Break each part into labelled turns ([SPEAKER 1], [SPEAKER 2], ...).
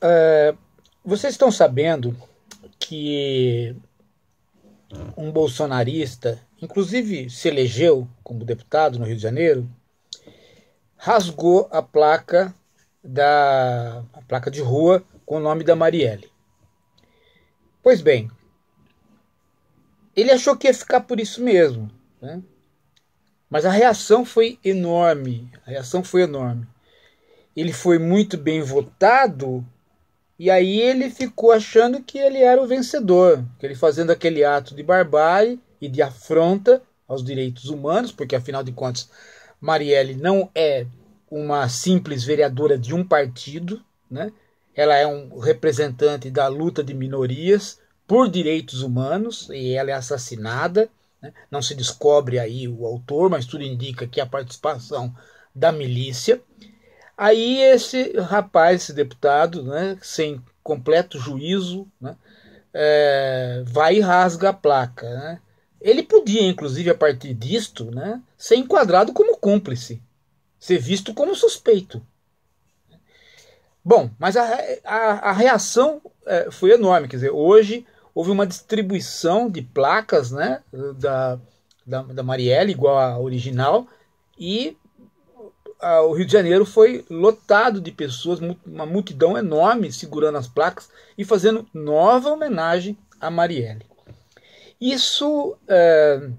[SPEAKER 1] é, vocês estão sabendo que um bolsonarista, inclusive se elegeu como deputado no Rio de Janeiro, rasgou a placa da a placa de rua com o nome da Marielle. Pois bem, ele achou que ia ficar por isso mesmo, né? Mas a reação foi enorme, a reação foi enorme. Ele foi muito bem votado e aí ele ficou achando que ele era o vencedor, que ele fazendo aquele ato de barbárie e de afronta aos direitos humanos, porque afinal de contas Marielle não é uma simples vereadora de um partido, né? Ela é um representante da luta de minorias por direitos humanos e ela é assassinada. Né? Não se descobre aí o autor, mas tudo indica que a participação da milícia. Aí esse rapaz, esse deputado, né, sem completo juízo, né, é, vai e rasga a placa. Né? Ele podia, inclusive, a partir disto, né, ser enquadrado como cúmplice, ser visto como suspeito. Bom, mas a, a, a reação é, foi enorme. Quer dizer, hoje houve uma distribuição de placas né, da, da, da Marielle, igual à original, e o Rio de Janeiro foi lotado de pessoas, uma multidão enorme segurando as placas e fazendo nova homenagem a Marielle. Isso é,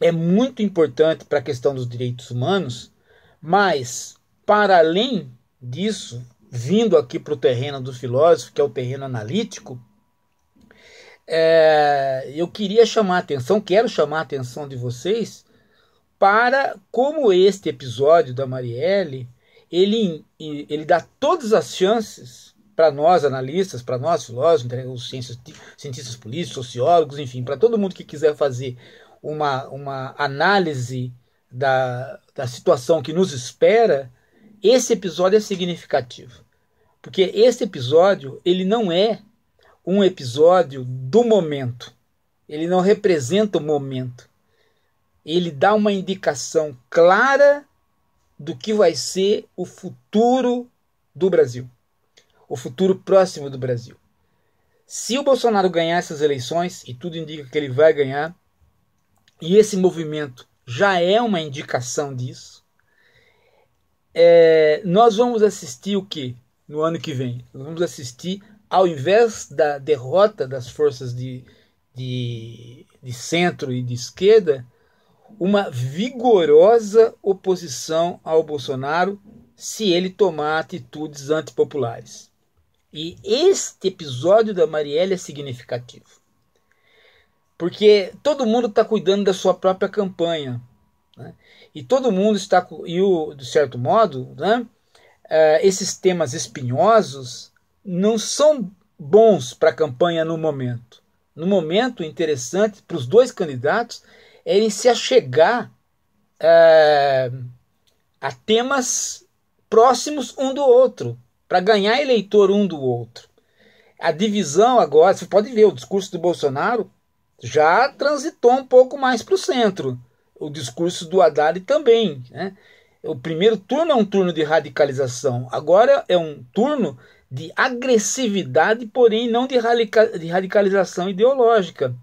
[SPEAKER 1] é muito importante para a questão dos direitos humanos, mas, para além disso, vindo aqui para o terreno do filósofo, que é o terreno analítico, é, eu queria chamar a atenção, quero chamar a atenção de vocês para como este episódio da Marielle ele, ele dá todas as chances para nós analistas, para nós filósofos, os cientistas, cientistas políticos, sociólogos, enfim, para todo mundo que quiser fazer uma, uma análise da, da situação que nos espera, esse episódio é significativo. Porque esse episódio ele não é um episódio do momento. Ele não representa o momento ele dá uma indicação clara do que vai ser o futuro do Brasil, o futuro próximo do Brasil. Se o Bolsonaro ganhar essas eleições, e tudo indica que ele vai ganhar, e esse movimento já é uma indicação disso, é, nós vamos assistir o que no ano que vem? Nós vamos assistir, ao invés da derrota das forças de, de, de centro e de esquerda, uma vigorosa oposição ao Bolsonaro se ele tomar atitudes antipopulares. E este episódio da Marielle é significativo. Porque todo mundo está cuidando da sua própria campanha. Né? E todo mundo está, e o, de certo modo, né, uh, esses temas espinhosos não são bons para a campanha no momento. No momento interessante para os dois candidatos é ele se achegar é, a temas próximos um do outro, para ganhar eleitor um do outro. A divisão agora, você pode ver, o discurso do Bolsonaro já transitou um pouco mais para o centro. O discurso do Haddad também. Né? O primeiro turno é um turno de radicalização, agora é um turno de agressividade, porém não de, radicalização ideológica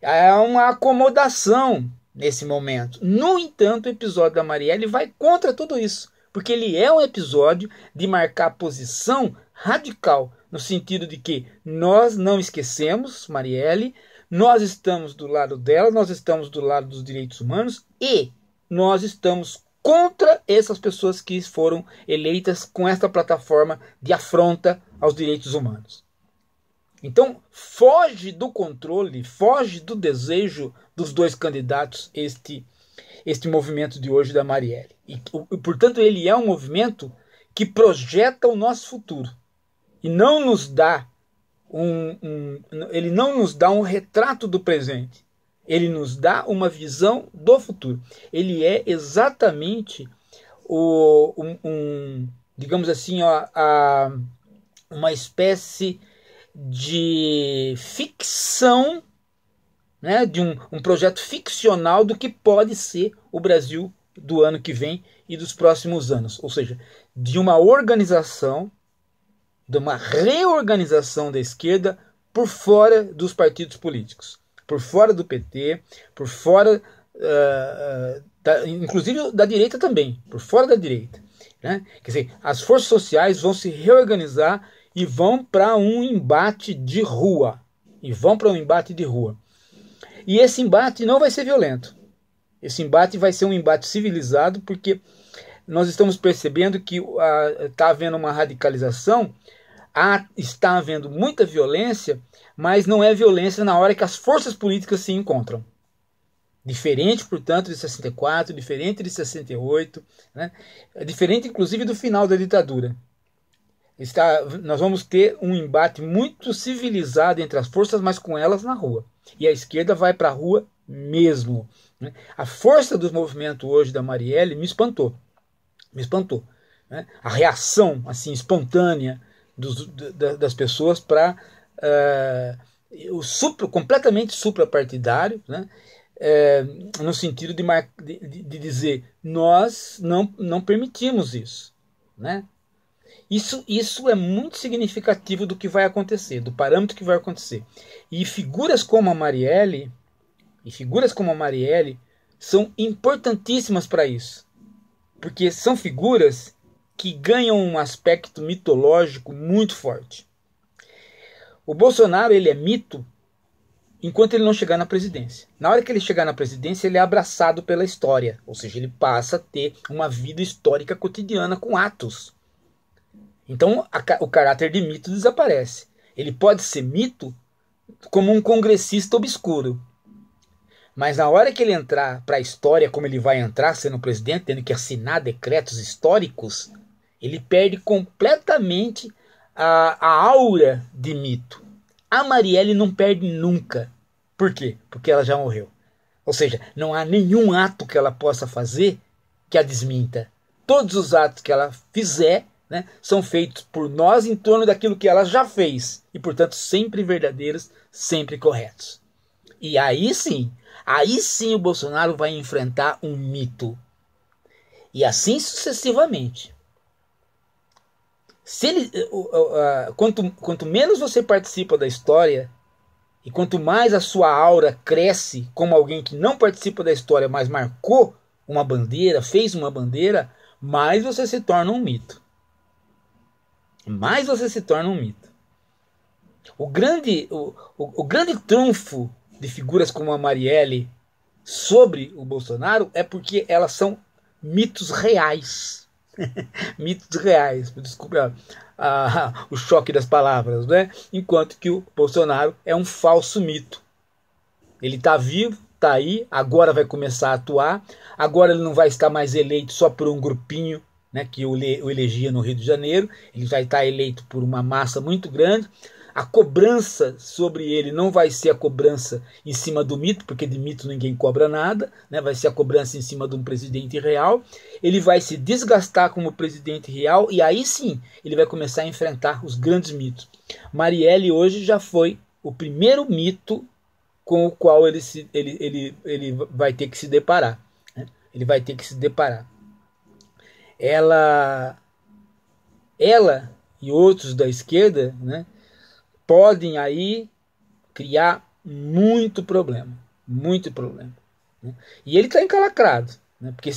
[SPEAKER 1] é uma acomodação nesse momento. No entanto, o episódio da Marielle vai contra tudo isso, porque ele é um episódio de marcar posição radical, no sentido de que nós não esquecemos Marielle, nós estamos do lado dela, nós estamos do lado dos direitos humanos e nós estamos contra essas pessoas que foram eleitas com esta plataforma de afronta aos direitos humanos. Então, foge do controle, foge do desejo dos dois candidatos este este movimento de hoje da Marielle. E, portanto, ele é um movimento que projeta o nosso futuro e não nos dá um, um, ele não nos dá um retrato do presente. Ele nos dá uma visão do futuro. Ele é exatamente o, um, um digamos assim, ó, a, uma espécie de ficção, né, de um, um projeto ficcional do que pode ser o Brasil do ano que vem e dos próximos anos. Ou seja, de uma organização de uma reorganização da esquerda por fora dos partidos políticos, por fora do PT, por fora, uh, da, inclusive da direita também, por fora da direita. Né? Quer dizer, as forças sociais vão se reorganizar e vão para um embate de rua. E vão para um embate de rua. E esse embate não vai ser violento. Esse embate vai ser um embate civilizado, porque nós estamos percebendo que está uh, havendo uma radicalização, há, está havendo muita violência, mas não é violência na hora que as forças políticas se encontram. Diferente, portanto, de 64, diferente de 68, né? diferente inclusive do final da ditadura. Está, nós vamos ter um embate muito civilizado entre as forças, mas com elas na rua. E a esquerda vai para a rua mesmo. Né? A força do movimento hoje da Marielle me espantou. Me espantou. Né? A reação assim espontânea dos, das pessoas para uh, o supra, completamente suprapartidário, né? É, no sentido de, de, de, dizer nós não, não permitimos isso. Né? Isso, isso é muito significativo do que vai acontecer, do parâmetro que vai acontecer. E figuras como a Marielle, e figuras como a Marielle são importantíssimas para isso. Porque são figuras que ganham um aspecto mitológico muito forte. O Bolsonaro ele é mito enquanto ele não chegar na presidência. Na hora que ele chegar na presidência, ele é abraçado pela história, ou seja, ele passa a ter uma vida histórica cotidiana com atos. Então a, o caráter de mito desaparece. Ele pode ser mito como um congressista obscuro. Mas na hora que ele entrar para a história, como ele vai entrar sendo presidente, tendo que assinar decretos históricos, ele perde completamente a, a aura de mito. A Marielle não perde nunca. Por quê? Porque ela já morreu. Ou seja, não há nenhum ato que ela possa fazer que a desminta. Todos os atos que ela fizer né, são feitos por nós em torno daquilo que ela já fez e, portanto, sempre verdadeiros, sempre corretos. E aí sim, aí sim o Bolsonaro vai enfrentar um mito. E assim sucessivamente. Se ele, uh, quanto, quanto menos você participa da história e quanto mais a sua aura cresce como alguém que não participa da história, mas marcou uma bandeira, fez uma bandeira, mais você se torna um mito mais você se torna um mito. O grande, o, o, o grande trunfo de figuras como a Marielle sobre o Bolsonaro é porque elas são mitos reais. mitos reais. Desculpe a, a, o choque das palavras, né? Enquanto que o Bolsonaro é um falso mito. Ele está vivo, está aí, agora vai começar a atuar. Agora ele não vai estar mais eleito só por um grupinho né, que o, o elegia no Rio de Janeiro, ele vai estar eleito por uma massa muito grande. A cobrança sobre ele não vai ser a cobrança em cima do mito, porque de mito ninguém cobra nada, né? vai ser a cobrança em cima de um presidente real. Ele vai se desgastar como presidente real e aí sim ele vai começar a enfrentar os grandes mitos. Marielle hoje já foi o primeiro mito com o qual ele, se, ele, ele, ele vai ter que se deparar. Né? Ele vai ter que se deparar ela, ela e outros da esquerda, né, podem aí criar muito problema, muito problema. Né? E ele está encalacrado, né, porque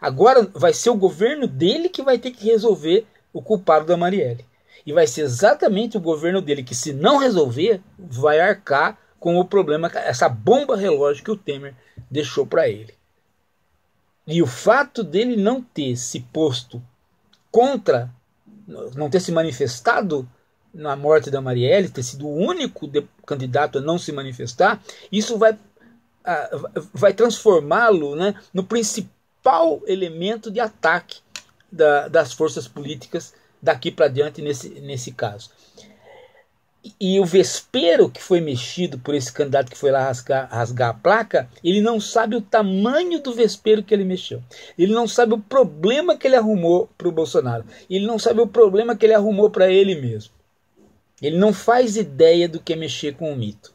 [SPEAKER 1] agora vai ser o governo dele que vai ter que resolver o culpado da Marielle. E vai ser exatamente o governo dele que, se não resolver, vai arcar com o problema, essa bomba relógio que o Temer deixou para ele. E o fato dele não ter se posto contra, não ter se manifestado na morte da Marielle, ter sido o único candidato a não se manifestar, isso vai, uh, vai transformá-lo né, no principal elemento de ataque da, das forças políticas daqui para diante nesse, nesse caso. E o vespeiro que foi mexido por esse candidato que foi lá rasgar, rasgar a placa, ele não sabe o tamanho do vespeiro que ele mexeu. Ele não sabe o problema que ele arrumou para o Bolsonaro. Ele não sabe o problema que ele arrumou para ele mesmo. Ele não faz ideia do que é mexer com o mito.